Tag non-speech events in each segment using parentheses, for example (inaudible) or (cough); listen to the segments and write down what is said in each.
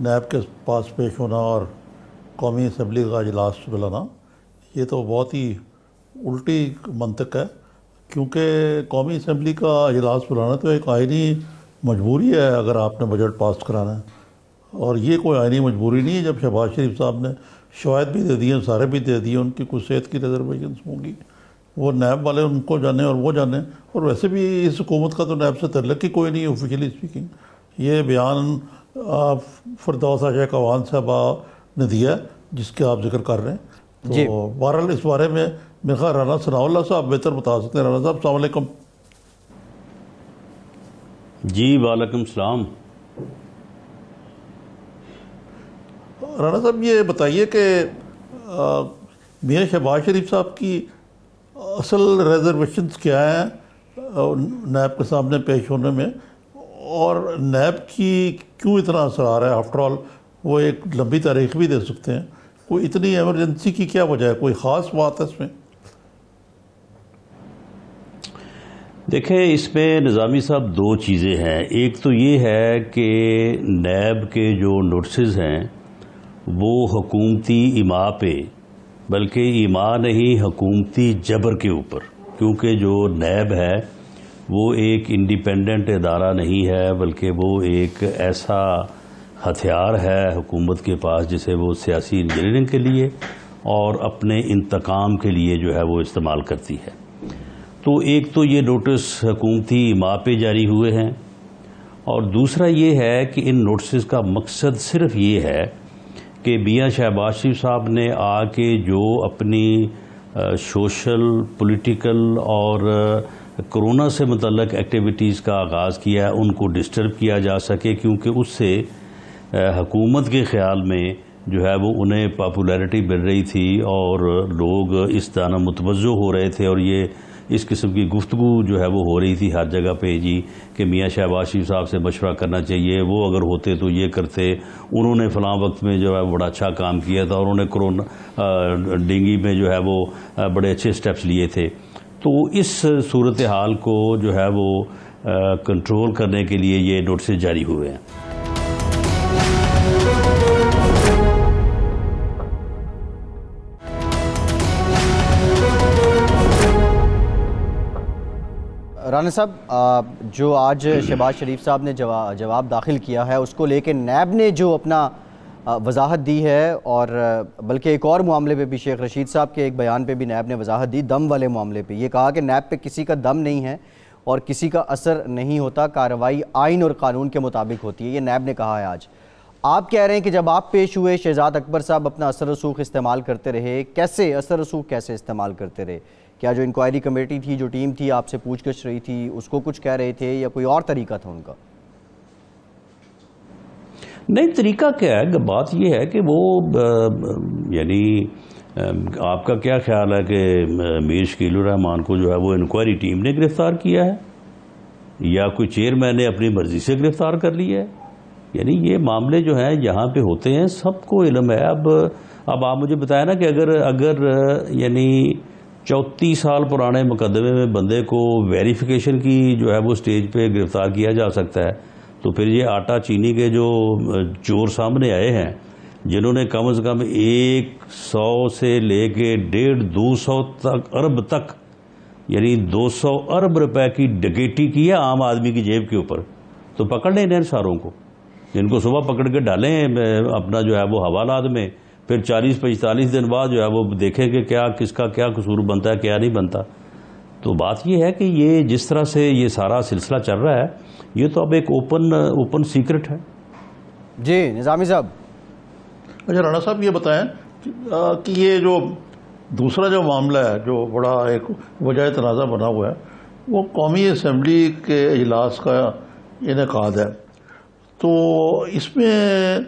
नैब के पास पेश होना और कौमी असम्बली का अजलास बुलाना, ये तो बहुत ही उल्टी मंतक है, क्योंकि कौमी असम्बली का अजलास बुलाना तो एक आइनी मजबूरी है अगर आपने बजट पास कराना है। और ये कोई आइनी मजबूरी नहीं है जब शहबाज शरीफ साहब ने शवायद भी दे दिए सारे भी दे दिए उनकी कुछ सेहत की रिजर्वेशन होंगी। वो नैब वाले उनको जाने और वो जाने। और वैसे भी इस हुकूमत का तो नैब से तल्लक ही कोई नहीं ऑफिशियली स्पीकिंग ये बयान फरदौस आशा कवान साहबा ने दिया जिसके आप ज़िक्र कर रहे हैं। जी। तो बहरहाल इस बारे में मेरे ख्याल राना सनाउल्ला साहब बेहतर बता सकते हैं। राना साहब सलामकुम जी वालेकुम सलाम। राना साहब ये बताइए कि मियाँ शहबाज शरीफ साहब की असल रिजर्वेशन क्या हैं नैब के सामने पेश होने में? और नैब की क्यों इतना असर आ रहा है? आफ्टर ऑल वो एक लंबी तारीख भी दे सकते हैं। कोई इतनी इमरजेंसी की क्या वजह है? कोई ख़ास बात है इसमें? देखें, इसमें निज़ामी साहब दो चीज़ें हैं। एक तो ये है कि नैब के जो नोटिस हैं, वो हकूमती इमा पे, बल्कि इमा नहीं, हकूमती जबर के ऊपर। क्योंकि जो नैब है वो एक इंडिपेंडेंट इदारा नहीं है, बल्कि वो एक ऐसा हथियार है हुकूमत के पास जिसे वो सियासी इंजीनियरिंग के लिए और अपने इंतकाम के लिए जो है वो इस्तेमाल करती है। तो एक तो ये नोटिस हुकूमती इमा पे जारी हुए हैं और दूसरा ये है कि इन नोटिस का मकसद सिर्फ़ ये है कि मियाँ शहबाज शरीफ साहब ने आके जो अपनी सोशल पॉलिटिकल और कोरोना से मतलब एक्टिविटीज़ का आगाज़ किया है उनको डिस्टर्ब किया जा सके, क्योंकि उससे हकूमत के ख्याल में जो है वो उन्हें पॉपुलैरिटी मिल रही थी और लोग इस दाना मुतवज़ो हो रहे थे और ये इस किस्म की गुफ्तु जो है वो हो रही थी हर जगह पे जी, कि मियाँ शहबाज शरीफ साहब से मशवरा करना चाहिए, वो अगर होते तो ये करते। उन्होंने फलां वक्त में जो है बड़ा अच्छा काम किया था और उन्होंने कोरोना डेंगी में जो है वो बड़े अच्छे स्टेप्स लिए थे। तो इस सूरत हाल को जो है वो कंट्रोल करने के लिए ये नोटिस जारी हुए हैं। राना साहब जो आज शहबाज शरीफ साहब ने जवा, जवाब दाखिल किया है उसको लेके नैब ने जो अपना वजाहत दी है और बल्कि एक और मामले पे भी शेख रशीद साहब के एक बयान पे भी नैब ने वजाहत दी दम वाले मामले पे। ये कहा कि नैब पे किसी का दम नहीं है और किसी का असर नहीं होता, कार्रवाई आइन और कानून के मुताबिक होती है, ये नैब ने कहा है आज। आप कह रहे हैं कि जब आप पेश हुए, शहजाद अकबर साहब अपना असर रसूख इस्तेमाल करते रहे, कैसे असर रसूख कैसे इस्तेमाल करते रहे? क्या जो इंक्वायरी कमेटी थी, जो टीम थी, आपसे पूछ गछ रही थी, उसको कुछ कह रहे थे या कोई और तरीका था उनका? नहीं, तरीका क्या है? बात यह है कि वो यानी आपका क्या ख्याल है कि मीर शकील रहमान को जो है वो इंक्वायरी टीम ने गिरफ़्तार किया है? या कोई चेयरमैन ने अपनी मर्ज़ी से गिरफ़्तार कर लिया है? यानी ये मामले जो हैं, यहाँ पे होते हैं, सबको इलम है। अब अब आप मुझे बताया ना कि अगर अगर, यानी, चौंतीस साल पुराने मुकदमे में बंदे को वेरिफिकेशन की जो है वो स्टेज पे गिरफ़्तार किया जा सकता है तो फिर ये आटा चीनी के जो चोर सामने आए हैं, जिन्होंने कम से कम एक सौ से लेके डेढ़ दो सौ तक, अरब तक, यानी 200 अरब रुपए की डकैती की है आम आदमी की जेब के ऊपर। तो पकड़ लें इन सारों को। जिनको सुबह पकड़ के डालें अपना जो है वो हवालात में, फिर 40 पैंतालीस दिन बाद जो है वो देखें कि क्या, किसका क्या कसूर बनता है, क्या नहीं बनता। तो बात यह है कि ये जिस तरह से ये सारा सिलसिला चल रहा है ये तो अब एक ओपन ओपन सीक्रेट है। जी निज़ामी साहब। अच्छा राणा साहब ये बताएँ कि, आ, कि ये जो दूसरा जो मामला है जो बड़ा एक वजह तनाज़ा बना हुआ है वो कौमी असम्बली के अजलास का इनका है। तो इसमें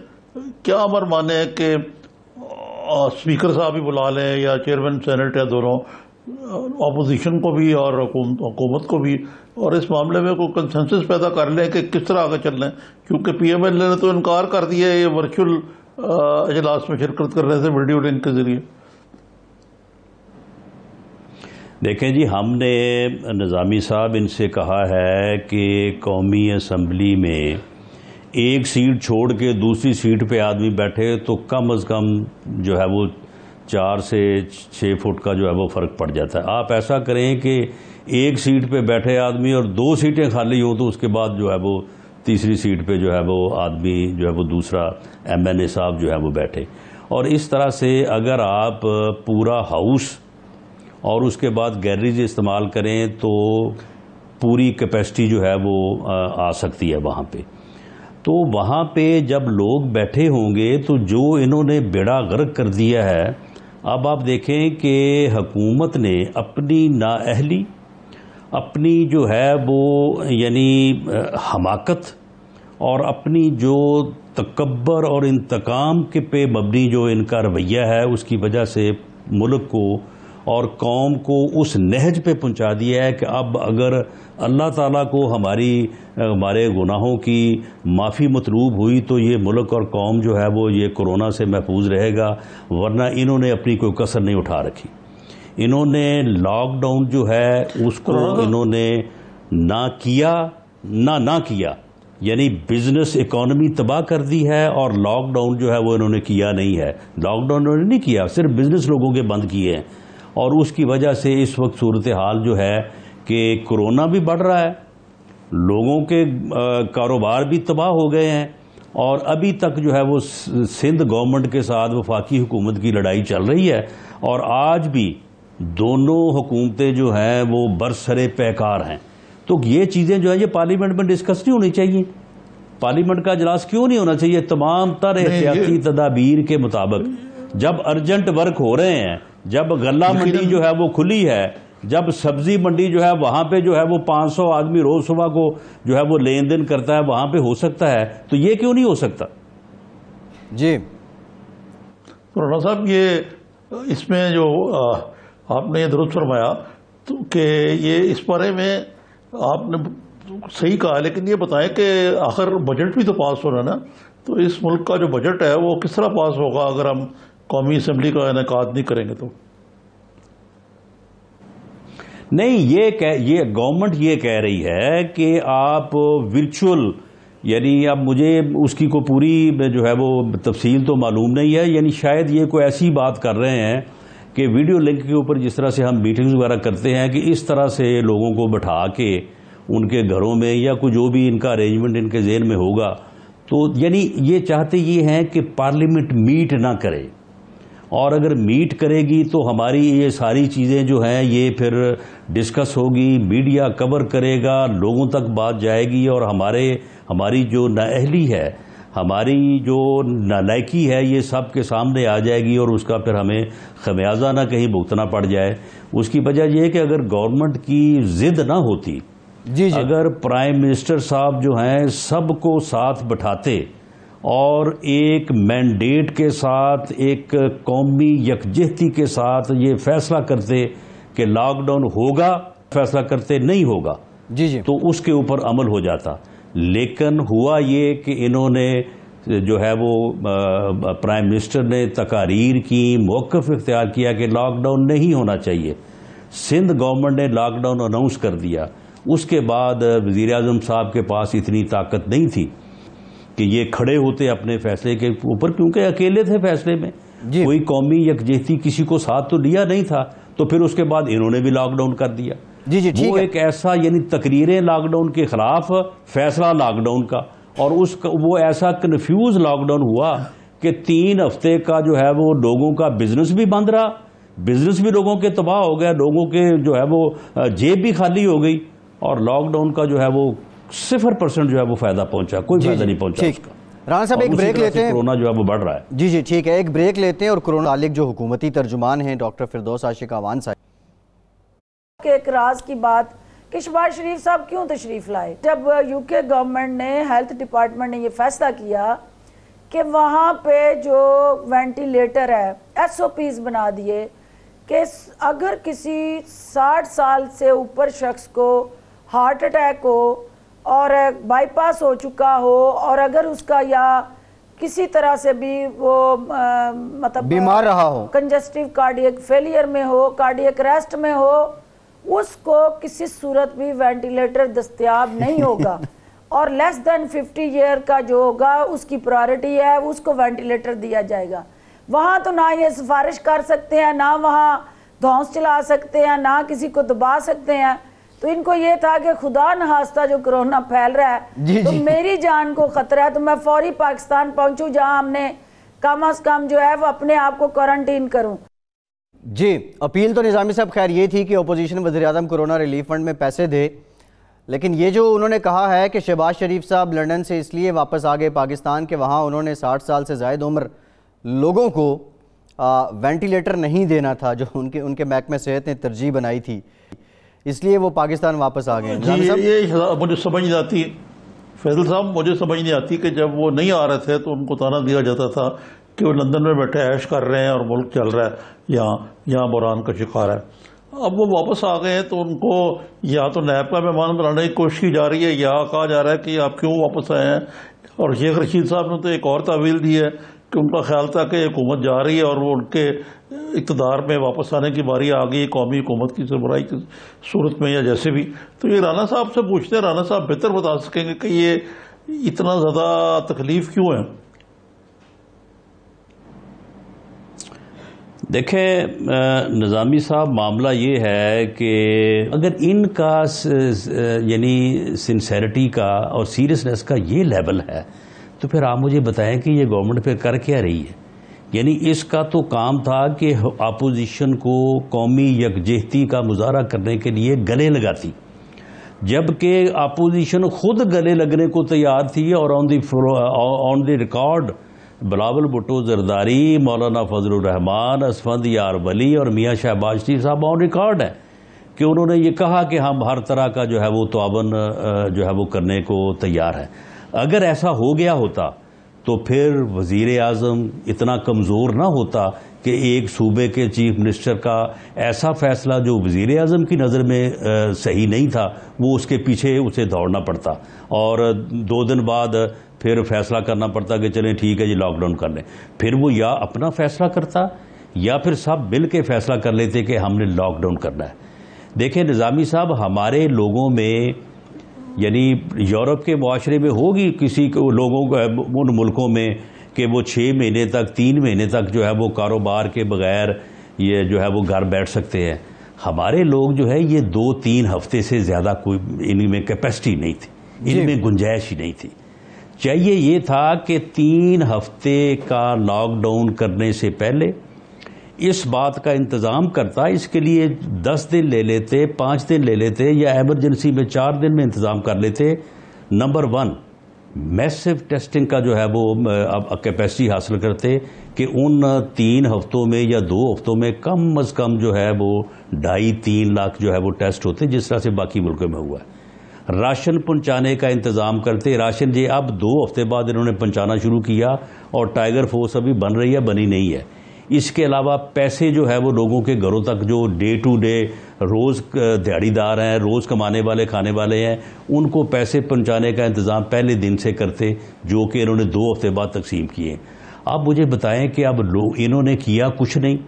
क्या अमर माने कि स्पीकर साहब ही बुला लें या चेयरमैन सेनेट या दोनों अपोजिशन को भी और हुकूमत को भी। और इस मामले में कोई कंसेंसस पैदा कर लें कि किस तरह आगे चल रहे हैं। क्योंकि पीएमएल ने तो इनकार कर दिया है, ये वर्चुअल इजलास में शिरकत करने से वीडियो लिंक के ज़रिए। देखें जी, हमने निज़ामी साहब इनसे कहा है कि कौमी असम्बली में एक सीट छोड़ के दूसरी सीट पे आदमी बैठे तो कम अज़ कम जो है वो चार से छः फुट का जो है वो फ़र्क पड़ जाता है। आप ऐसा करें कि एक सीट पे बैठे आदमी और दो सीटें खाली हों तो उसके बाद जो है वो तीसरी सीट पे जो है वो आदमी जो है वो दूसरा एम एन ए साहब जो है वो बैठे। और इस तरह से अगर आप पूरा हाउस और उसके बाद गैलरीज इस्तेमाल करें तो पूरी कैपेसिटी जो है वो आ सकती है वहाँ पे। तो वहाँ पे जब लोग बैठे होंगे तो जो इन्होंने बेड़ा गर्क कर दिया है अब आप देखें कि हकूमत ने अपनी नाअहली, अपनी जो है वो, यानी हमाकत और अपनी जो तकबर और इंतकाम के पे मबनी जो इनका रवैया है, उसकी वजह से मुल्क को और कौम को उस नहज पे पहुँचा दिया है कि अब अगर अल्लाह ताला को हमारी हमारे गुनाहों की माफ़ी मतलूब हुई तो ये मुल्क और कौम जो है वो ये कोरोना से महफूज रहेगा वरना इन्होंने अपनी कोई कसर नहीं उठा रखी। इन्होंने लॉकडाउन जो है उसको इन्होंने ना किया ना ना किया। यानी बिज़नेस इकोनॉमी तबाह कर दी है और लॉकडाउन जो है वो इन्होंने किया नहीं है। लॉकडाउन इन्होंने नहीं किया सिर्फ़ बिज़नेस लोगों के बंद किए हैं। और उसकी वजह से इस वक्त सूरत हाल जो है कि कोरोना भी बढ़ रहा है। लोगों के कारोबार भी तबाह हो गए हैं और अभी तक जो है वो सिंध गवर्नमेंट के साथ वफाकी हुकूमत की लड़ाई चल रही है और आज भी दोनों हुकूमतें जो हैं वो बरसरे पैकार हैं। तो ये चीज़ें जो है ये पार्लियामेंट में डिस्कस नहीं होनी चाहिए। पार्लियामेंट का अजलास क्यों नहीं होना चाहिए? तमाम तर एहतियाती तदाबीर के मुताबिक जब अर्जेंट वर्क हो रहे हैं जब गला मंडी जो है वो खुली है जब सब्ज़ी मंडी जो है वहाँ पे जो है वो 500 आदमी रोज सुबह को जो है वो लेन देन करता है वहाँ पे हो सकता है तो ये क्यों नहीं हो सकता? जी। राणा साहब ये इसमें जो आपने ये दुरुस्त फरमाया तो कि ये इस बारे में आपने सही कहा लेकिन ये बताएँ कि आखिर बजट भी तो पास हो रहा है ना तो इस मुल्क का जो बजट है वो किस तरह पास होगा अगर हम कौमी असम्बली का इनका नहीं करेंगे तो। नहीं, ये कह, ये गवर्नमेंट ये कह रही है कि आप वर्चुअल यानी अब मुझे उसकी को पूरी जो है वो तफसील तो मालूम नहीं है, यानी शायद ये कोई ऐसी बात कर रहे हैं कि वीडियो लिंक के ऊपर जिस तरह से हम मीटिंग्स वगैरह करते हैं कि इस तरह से लोगों को बैठा के उनके घरों में या कोई जो भी इनका अरेंजमेंट इनके जेन में होगा तो यानी ये चाहते ये हैं कि पार्लियामेंट मीट ना करे। और अगर मीट करेगी तो हमारी ये सारी चीज़ें जो हैं ये फिर डिस्कस होगी मीडिया कवर करेगा लोगों तक बात जाएगी और हमारे हमारी जो नाअहली है हमारी जो नालायकी है ये सब के सामने आ जाएगी और उसका फिर हमें खमियाजा ना कहीं भुगतना पड़ जाए। उसकी वजह यह है कि अगर गवर्नमेंट की जिद ना होती जी जी। अगर प्राइम मिनिस्टर साहब जो हैं सबको साथ बैठाते और एक मैंडेट के साथ एक कौमी यकजहती के साथ ये फैसला करते कि लॉकडाउन होगा फैसला करते नहीं होगा जी जी। तो उसके ऊपर अमल हो जाता। लेकिन हुआ ये कि इन्होंने जो है वो प्राइम मिनिस्टर ने तकारीर की मौक़ इख्तियार किया कि लॉकडाउन नहीं होना चाहिए। सिंध गवर्नमेंट ने लॉकडाउन अनाउंस कर दिया। उसके बाद वज़ीर अजम साहब के पास इतनी ताकत नहीं थी। कि ये खड़े होते अपने फैसले के ऊपर क्योंकि अकेले थे फैसले में। कोई कौमी यकजहती किसी को साथ तो लिया नहीं था तो फिर उसके बाद इन्होंने भी लॉकडाउन कर दिया। जी जी ठीक वो एक ऐसा यानी तकरीरें लॉकडाउन के खिलाफ फैसला लॉकडाउन का और उस वो ऐसा कन्फ्यूज़ लॉकडाउन हुआ कि तीन हफ़्ते का जो है वो लोगों का बिज़नेस भी बंद रहा। बिज़नेस भी लोगों के तबाह हो गया लोगों के जो है वो जेब भी खाली हो गई और लॉकडाउन का जो है वो सिफर परसेंट जो है वो फ़ायदा पहुँचा कोई फ़ायदा नहीं पहुँचा ठीक। उसका। राणा साहब एक ब्रेक लेते हैं। कोरोना जो है वो बढ़ रहा है। जी जी ठीक है एक ब्रेक लेते हैं और कोरोना तालिक जो हुकूमती तर्जुमान हैं डॉक्टर फिरदौस आशिक अवान साहब। के एक राज की बात कि शहबाज शरीफ साहब क्यों तशरीफ़ लाए? जब यूके गवर्नमेंट ने हेल्थ डिपार्टमेंट ने ये फैसला किया कि वहाँ पे जो वेंटिलेटर है एस बना दिए कि अगर किसी 60 साल से ऊपर शख्स को हार्ट अटैक हो और बाईपास हो चुका हो और अगर उसका या किसी तरह से भी वो अ, मतलब बीमार रहा हो। कंजस्टिव कार्डियक फेलियर में हो कार्डियक रेस्ट में हो उसको किसी सूरत भी वेंटिलेटर दस्तयाब नहीं होगा। (laughs) और लेस देन 50 ईयर का जो होगा उसकी प्रायोरिटी है उसको वेंटिलेटर दिया जाएगा। वहाँ तो ना ये सिफारिश कर सकते हैं ना वहाँ धौस चला सकते हैं ना किसी को दबा सकते हैं। तो इनको ये था कि खुदा नहास्ता जो कोरोना फैल रहा है जी, तो जी। मेरी जान को खतरा है तो मैं फौरी पाकिस्तान पहुंचूं जहाँ हमने कम अज कम जो है वो अपने आप को क्वारंटीन करूँ। जी अपील तो निज़ामी साहब खैर ये थी कि अपोजिशन वजी अजम कोरोना रिलीफ फंड में पैसे दे। लेकिन ये जो उन्होंने कहा है कि शहबाज शरीफ साहब लंदन से इसलिए वापस आ गए पाकिस्तान के वहाँ उन्होंने साठ साल से जायद उम्र लोगों को आ, वेंटिलेटर नहीं देना था जो उनके उनके महकमे सेहत ने तरजीह बनाई थी। इसलिए वो पाकिस्तान वापस आ गए। जी ये ये मुझे समझ नहीं आती। फैजल साहब मुझे समझ नहीं आती कि जब वो नहीं आ रहे थे तो उनको ताना दिया जाता था कि वो लंदन में बैठे ऐश कर रहे हैं और मुल्क चल रहा है यहाँ यहाँ बुरान का शिकार है। अब वो वापस आ गए हैं तो उनको या तो नैब का मेहमान बनाने की कोशिश की जा रही है या कहा जा रहा है कि आप क्यों वापस आए हैं? और शेख रशीद साहब ने तो एक और तवील दी है कि उनका ख्याल था कि हुकूमत जा रही है और वो उनके इकतदार में वापस आने की बारी आ गई, कौमी हुकूमत की सरबराही की सूरत में या जैसे भी। तो ये राना साहब से पूछते हैं राना साहब बेहतर बता सकेंगे कि ये इतना ज़्यादा तकलीफ़ क्यों है? देखें निज़ामी साहब, मामला ये है कि अगर इनका यानी सिंसेरिटी का और सीरियसनेस का ये लेवल है तो फिर आप मुझे बताएँ कि ये गवर्नमेंट पे कर क्या रही है? यानी इसका तो काम था कि अपोजिशन को कौमी यकजहती का मुजाहरा करने के लिए गले लगाती जबकि अपोजिशन खुद गले लगने को तैयार थी और on the on the record Bilawal Bhutto Zardari Maulana Fazal Rahman Asfand यार वली और मियाँ शहबाज शरीफ साहब ऑन रिकॉर्ड है कि उन्होंने ये कहा कि हम हर तरह का जो है वो तावन अ, जो है वो करने को तैयार है। अगर ऐसा हो गया होता तो फिर वज़ीर आज़म इतना कमज़ोर ना होता कि एक सूबे के चीफ मिनिस्टर का ऐसा फैसला जो वज़ीर आज़म की नज़र में अ, सही नहीं था वो उसके पीछे उसे दौड़ना पड़ता। और दो दिन बाद फिर फैसला करना पड़ता कि चलें ठीक है जी लॉकडाउन कर लें। फिर वो या अपना फैसला करता या फिर सब मिल के फैसला कर लेते कि हमने लॉकडाउन करना है। देखें निज़ामी साहब हमारे लोगों में यानी यूरोप के माशरे में होगी किसी को लोगों को उन मुल्कों में कि वो छः महीने तक तीन महीने तक जो है वो कारोबार के बगैर ये जो है वो घर बैठ सकते हैं। हमारे लोग जो है ये दो तीन हफ़्ते से ज़्यादा कोई इनमें कैपेसिटी नहीं थी। इनमें गुंजाइश ही नहीं थी। चाहिए ये था कि तीन हफ़्ते का लॉकडाउन करने से पहले इस बात का इंतज़ाम करता, इसके लिए दस दिन ले लेते, पाँच दिन ले लेते, या एमरजेंसी में चार दिन में इंतज़ाम कर लेते। नंबर वन मैसिव टेस्टिंग का जो है वो अब कैपेसिटी हासिल करते कि उन तीन हफ्तों में या दो हफ्तों में कम अज़ कम जो है वो ढाई तीन लाख जो है वो टेस्ट होते, जिस तरह से बाकी मुल्कों में हुआ। है राशन पहुँचाने का इंतज़ाम करते। राशन जी, अब दो हफ़्ते बाद इन्होंने पहुंचाना शुरू किया और टाइगर फोर्स अभी बन रही है, बनी नहीं है। इसके अलावा पैसे जो है वो लोगों के घरों तक जो डे टू डे रोज़ दिहाड़ीदार हैं, रोज़ कमाने वाले, खाने वाले हैं, उनको पैसे पहुँचाने का इंतज़ाम पहले दिन से करते, जो कि इन्होंने दो हफ़्ते बाद तकसीम किए। आप मुझे बताएँ कि अब लोग इन्होंने किया कुछ नहीं?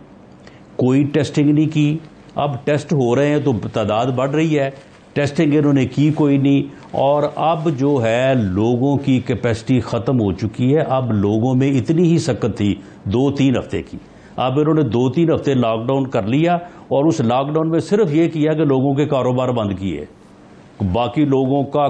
कोई टेस्टिंग नहीं की। अब टेस्ट हो रहे हैं तो तादाद बढ़ रही है। टेस्टिंग इन्होंने की कोई नहीं। और अब जो है लोगों की कैपेसिटी ख़त्म हो चुकी है। अब लोगों में इतनी ही सकत थी दो तीन हफ़्ते की। अब इन्होंने दो तीन हफ़्ते लॉकडाउन कर लिया और उस लॉकडाउन में सिर्फ़ ये किया कि लोगों के कारोबार बंद किए। बाकी लोगों का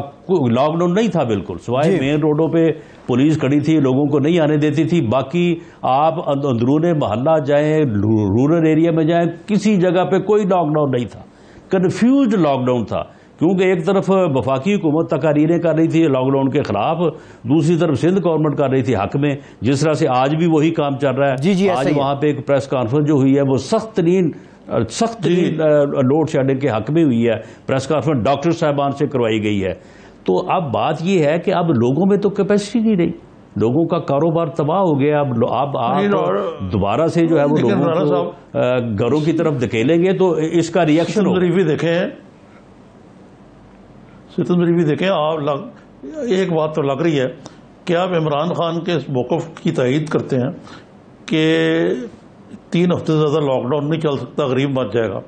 लॉकडाउन नहीं था बिल्कुल। सिवाय मेन रोडों पे पुलिस खड़ी थी लोगों को नहीं आने देती थी। बाकी आप अंद- अंदरूने मोहल्ला जाएँ रूरल एरिया में जाएँ किसी जगह पे कोई लॉकडाउन नहीं था। कन्फ्यूज़ लॉकडाउन था। क्योंकि एक तरफ़ वफाकी हुकूमत तकारीरें कर रही थी लॉकडाउन के खिलाफ दूसरी तरफ़ सिंध गवर्नमेंट कर रही थी हक में जिस तरह से आज भी वही काम चल रहा है। जी, जी, आज। वहाँ पे एक प्रेस कॉन्फ्रेंस जो हुई है वो सख्त तरीन सख्त तरीन लोड शेडिंग के हक में हुई है। प्रेस कॉन्फ्रेंस डॉक्टर साहबान से करवाई गई है। तो अब बात यह है कि अब लोगों में तो कैपेसिटी नहीं रही। लोगों का कारोबार तबाह हो गया। अब अब आप और- दोबारा से जो है वो लोगों को घरों की तरफ़ धकेलेंगे तो इसका रिएक्शन भी देखे हैं सितम भी देखें आप लग, एक बात तो लग रही है कि आप इमरान खान के इस मौकफ की तयीद करते हैं कि तीन हफ़्ते से ज़्यादा लॉकडाउन नहीं चल सकता गरीब मच जाएगा।